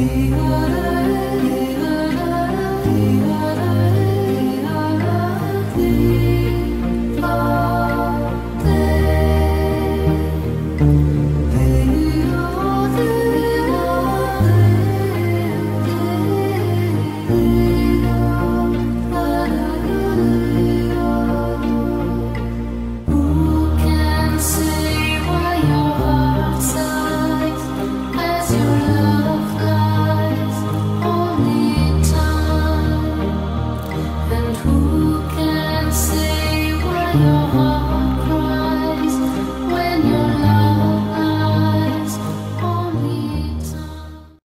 Who your heart.